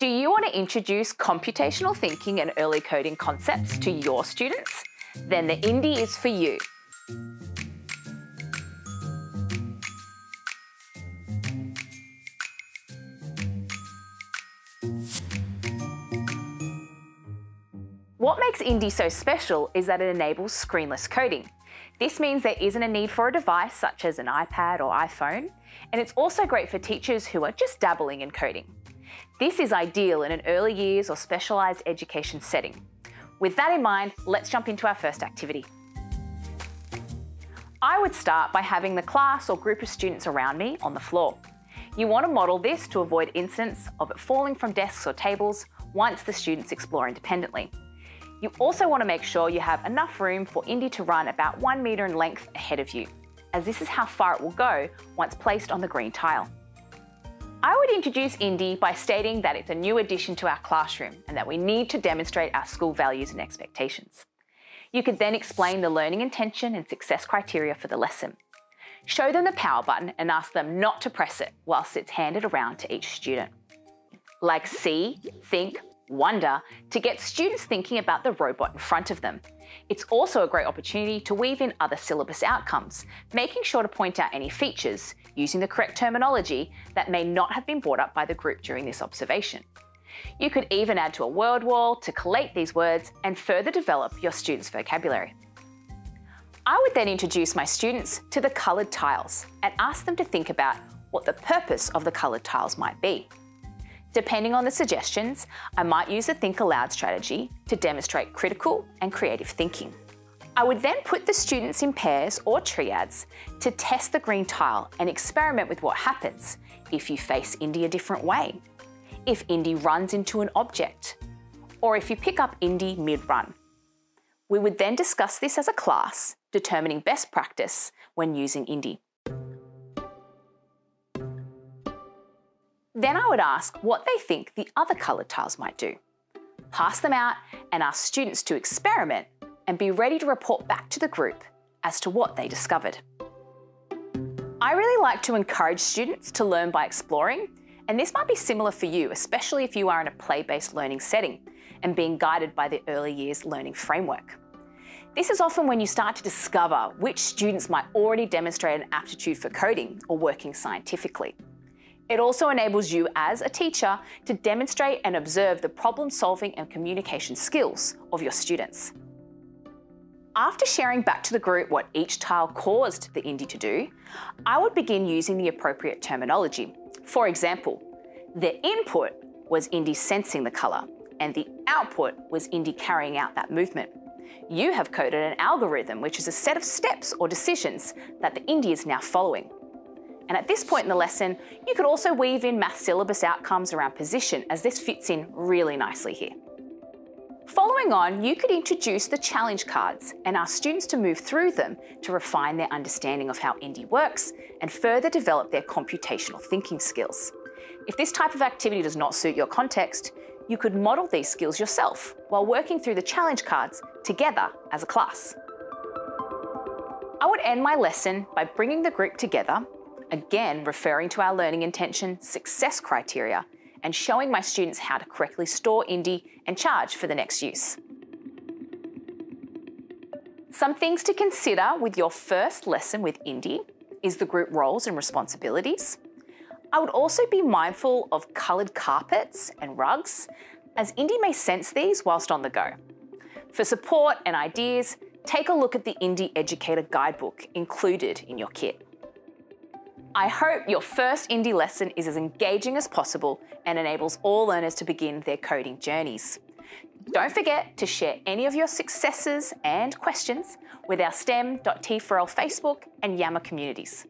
Do you want to introduce computational thinking and early coding concepts to your students? Then the Indi is for you. What makes Indi so special is that it enables screenless coding. This means there isn't a need for a device such as an iPad or iPhone, and it's also great for teachers who are just dabbling in coding. This is ideal in an early years or specialised education setting. With that in mind, let's jump into our first activity. I would start by having the class or group of students around me on the floor. You want to model this to avoid incidents of it falling from desks or tables once the students explore independently. You also want to make sure you have enough room for Indi to run about one metre in length ahead of you, as this is how far it will go once placed on the green tile. I would introduce Indi by stating that it's a new addition to our classroom and that we need to demonstrate our school values and expectations. You could then explain the learning intention and success criteria for the lesson. Show them the power button and ask them not to press it whilst it's handed around to each student. Like see, think, wonder to get students thinking about the robot in front of them. It's also a great opportunity to weave in other syllabus outcomes, making sure to point out any features, using the correct terminology that may not have been brought up by the group during this observation. You could even add to a word wall to collate these words and further develop your students' vocabulary. I would then introduce my students to the coloured tiles and ask them to think about what the purpose of the coloured tiles might be. Depending on the suggestions, I might use the think aloud strategy to demonstrate critical and creative thinking. I would then put the students in pairs or triads to test the green tile and experiment with what happens if you face Indi a different way, if Indi runs into an object, or if you pick up Indi mid-run. We would then discuss this as a class, determining best practice when using Indi. Then I would ask what they think the other coloured tiles might do. Pass them out and ask students to experiment and be ready to report back to the group as to what they discovered. I really like to encourage students to learn by exploring, and this might be similar for you, especially if you are in a play-based learning setting and being guided by the early years learning framework. This is often when you start to discover which students might already demonstrate an aptitude for coding or working scientifically. It also enables you as a teacher to demonstrate and observe the problem solving and communication skills of your students. After sharing back to the group what each tile caused the Indi to do, I would begin using the appropriate terminology. For example, the input was Indi sensing the colour, and the output was Indi carrying out that movement. You have coded an algorithm, which is a set of steps or decisions that the Indi is now following. And at this point in the lesson, you could also weave in math syllabus outcomes around position as this fits in really nicely here. Following on, you could introduce the challenge cards and ask students to move through them to refine their understanding of how Indi works and further develop their computational thinking skills. If this type of activity does not suit your context, you could model these skills yourself while working through the challenge cards together as a class. I would end my lesson by bringing the group together again referring to our learning intention success criteria and showing my students how to correctly store Indi and charge for the next use. Some things to consider with your first lesson with Indi is the group roles and responsibilities. I would also be mindful of coloured carpets and rugs, as Indi may sense these whilst on the go. For support and ideas, take a look at the Indi Educator Guidebook included in your kit. I hope your first Indi lesson is as engaging as possible and enables all learners to begin their coding journeys. Don't forget to share any of your successes and questions with our STEM.T4L Facebook and Yammer communities.